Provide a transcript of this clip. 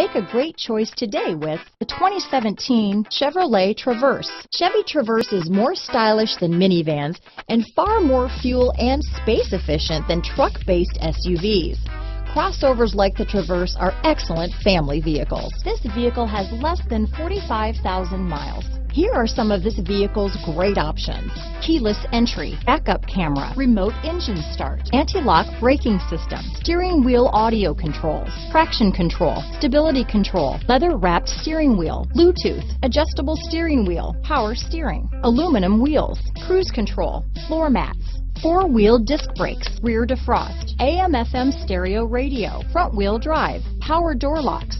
Make a great choice today with the 2017 Chevrolet Traverse. Chevy Traverse is more stylish than minivans and far more fuel and space efficient than truck-based SUVs. Crossovers like the Traverse are excellent family vehicles. This vehicle has less than 45,000 miles. Here are some of this vehicle's great options. Keyless entry, backup camera, remote engine start, anti-lock braking system, steering wheel audio controls, traction control, stability control, leather wrapped steering wheel, Bluetooth, adjustable steering wheel, power steering, aluminum wheels, cruise control, floor mats, four-wheel disc brakes, rear defrost, AM FM stereo radio, front wheel drive, power door locks.